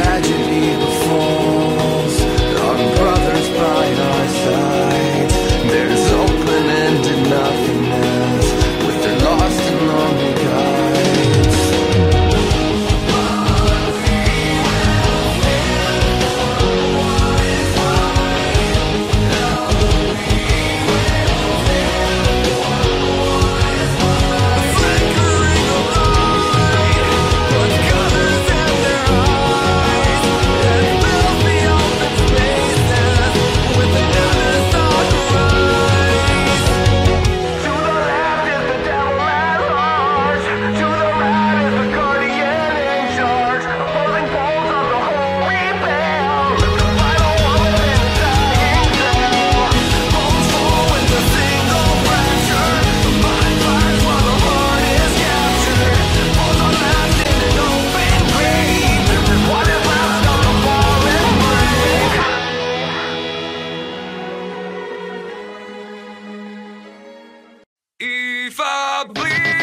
tragedy.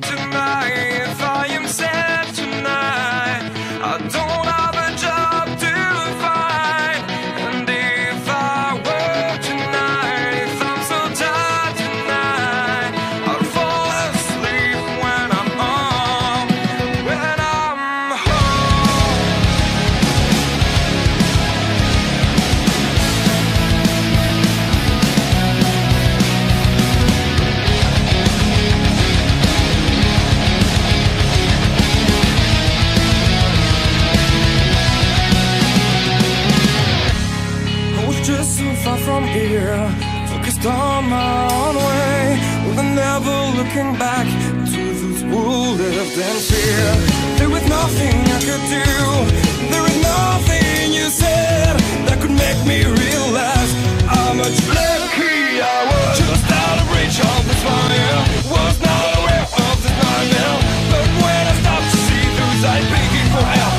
tonight. focused on my own way With never looking back to those who lived in fear. There was nothing I could do. There was nothing you said That could make me realize How much lucky I was. Just out of reach of this fire. Was not aware of this nightmare. But when I stopped to see those I'd be for help